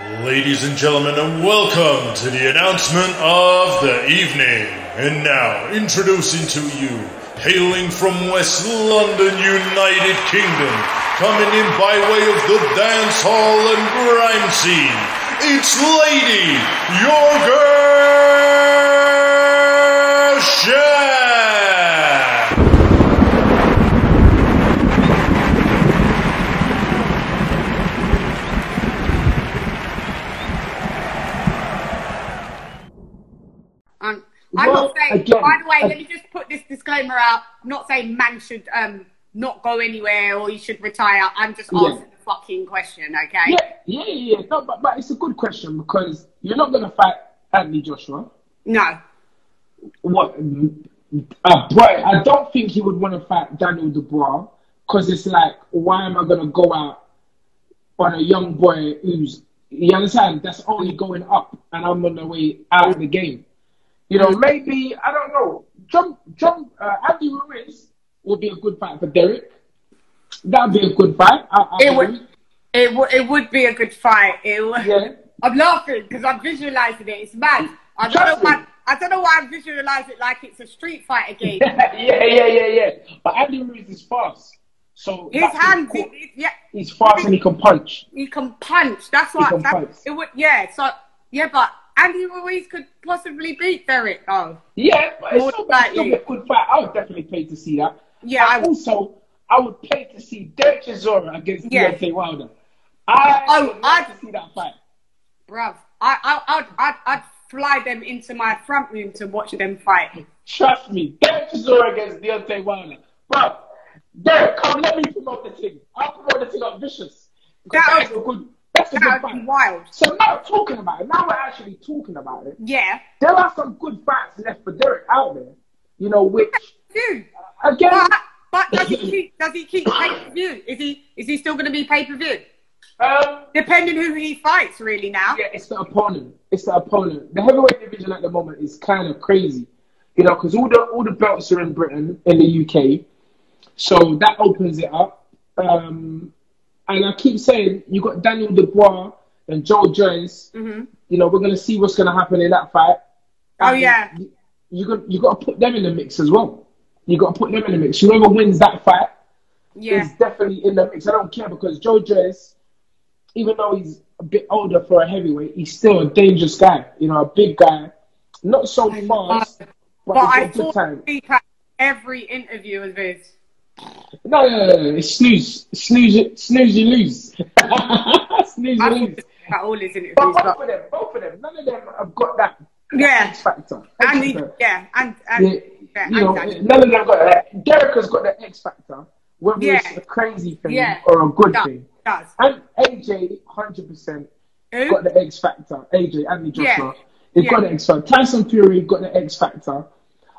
Ladies and gentlemen, and welcome to the announcement of the evening. And now, introducing to you, hailing from West London, United Kingdom, coming in by way of the dance hall and grime scene, it's Lady, your girl, Shaq. Um, I'm not saying. again, by the way, let me just put this disclaimer out. I'm not saying man should um not go anywhere or he should retire. I'm just Yeah. asking the fucking question, okay? Yeah, yeah, yeah. yeah. No, but, but it's a good question because you're not going to fight Anthony Joshua. No. What? Uh, I don't think he would want to fight Daniel Dubois because it's like, why am I going to go out on a young boy who's, you understand, that's only going up and I'm on the way out of the game. You know, maybe, I don't know, John, John, uh, Andy Ruiz would be a good fight for Derek. That would be a good fight. I, I It would. It would. It would be a good fight. It would. Yeah. I'm laughing because I'm visualizing it. It's mad. I don't Trust know why. I don't know why I'm visualizing it like it's a street fight again. yeah, yeah, yeah, yeah. But Andy Ruiz is fast. So His hands, cool. it- yeah, He's fast and he can punch. he can punch. That's what. that, punch. It would. Yeah. So yeah, but Andy Ruiz could possibly beat Derek. Oh. Yeah, but it's still, still a good fight. I would definitely pay to see that. Yeah, I would. also, I would pay to see Derek Chisora against Yeah. Deontay Wilder. I Oh, would like I'd- to see that fight. Bruv, I, I, I'd, I'd, I'd fly them into my front room to watch them fight. Trust me, Derek Chisora against Deontay Wilder. Bro, Derek, come let me promote the thing. I'll promote the thing up vicious. That That's a good, that's a good That would be fight. wild. So now we're talking about it, now we're actually talking about it. Yeah. there are some good fights left for Derek out there. You know, which Dude. again, But, but does he keep, does he keep pay per view? Is he, is he still going to be pay per view? um, Depending who he fights, really now. yeah, it's the opponent. It's the opponent. The heavyweight division at the moment is kind of crazy, you know, because all the all the belts are in Britain, in the UK, so that opens it up. Um, and I keep saying you got Daniel Dubois and Joe Joyce. hmm You know, we're gonna see what's gonna happen in that fight. Oh, yeah. you, you got you got to put them in the mix as well. You got to put them in the mix. Whoever wins that fight. Yeah. is definitely in the mix. I don't care because Joe Joyce, even though he's a bit older for a heavyweight, he's still a dangerous guy. You know, a big guy, not so fast, but, But I thought good time. he had every interview of his. No, no, no, no, it's snooze, snooze, snooze, you lose, snooze, you lose. about all his interviews. But both But, of them, both of them, none of them have got that, Yeah. Factor. and he, yeah, and, and, Yeah, yeah, you know, and, none of them got that. Derek has got the X factor, whether Yeah. it's a crazy thing Yeah. or a good does, thing. does. And AJ, hundred percent. Got the X Factor. AJ, Anthony Joshua. Yeah. He's Yeah. got the X Factor. Tyson Fury got the X Factor.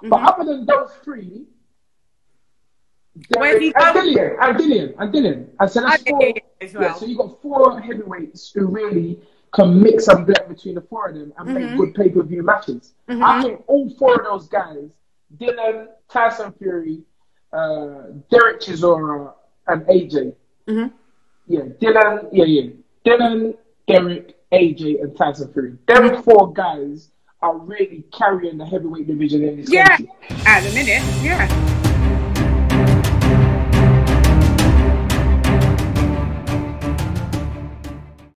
But Mhm. other than those three, Where's he and going? Dillian, and Dillian, and Dillian. And so that's four. As well. Yeah, so you got four heavyweights who really can mix and blend between the four of them and Mhm. make good pay per view matches. Mhm. I think all four of those guys, Dillian, Tyson Fury, uh, Derek Chisora, and AJ. hmm Yeah, Dillian, yeah, yeah. Dillian, Derek, AJ, and Tyson Fury. Them four guys are really carrying the heavyweight division in this Yeah, country. at the minute, yeah.